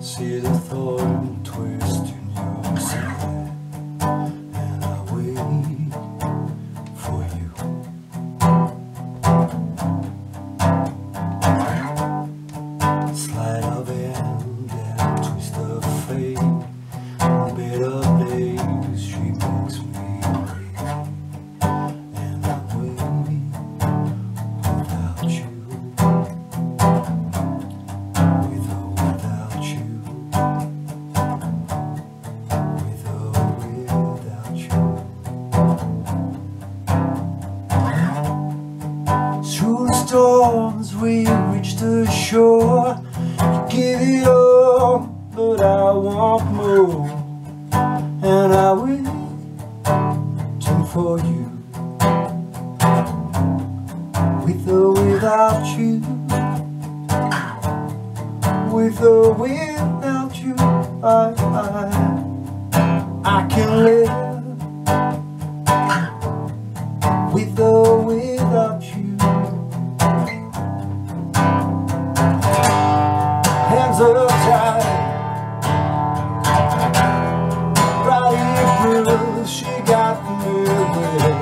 see the thorn storms we reach the shore. Give it all, but I want more. And I will do for you. With or without you. With or without you I, I, I can live Tight, Riley she got me with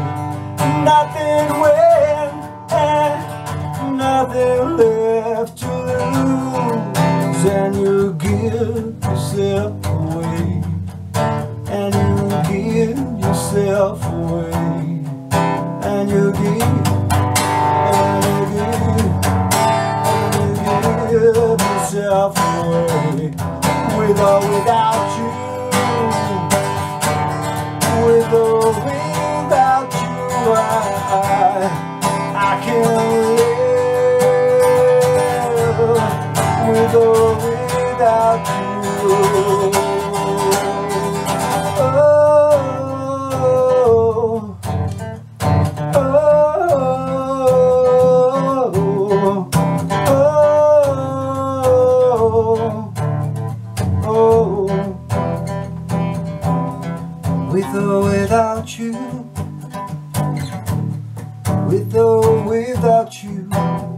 nothing when and nothing left to lose, and you give yourself away, and you give yourself away. And you give, away, with or without you, with or without you, I, I can live, with or without you. without you. With or without you.